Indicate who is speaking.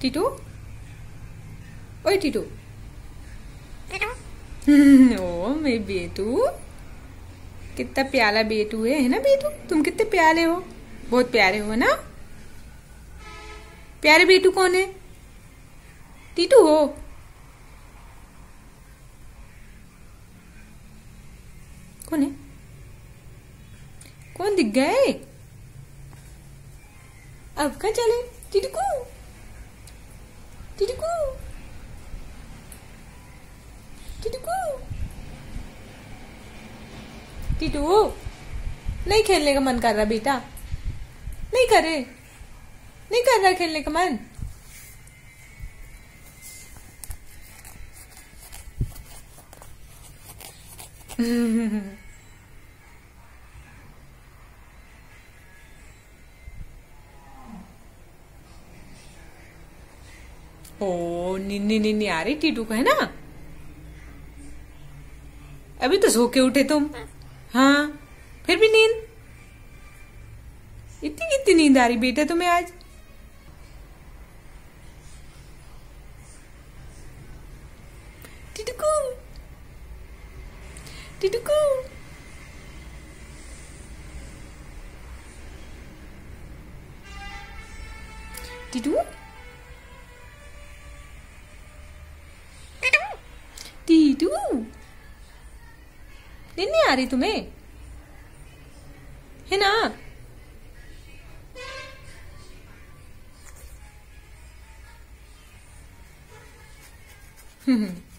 Speaker 1: टीटू ओए टीटू ओ मेरे बेटू। कितना प्याला बेटू है है ना बेटू? तुम कितने प्यारे हो। बहुत प्यारे हो ना? प्यारे बेटू कौन है? टीटू हो। कौन है? कौन दिख गए अब कहा चले? टीटू टिटकू टिटकू टिटू नहीं खेलने का मन कर रहा बेटा। नहीं करे। नहीं कर रहा खेलने का मन। ओ निन्नी निन्नी आ रही टीटू को, है ना? अभी तो सो के उठे तुम। हाँ फिर भी नींद? इतनी कितनी नींद आ रही बेटा तुम्हें आज। टिटू? नहीं आ रही तुम्हें? है ना? हम्म।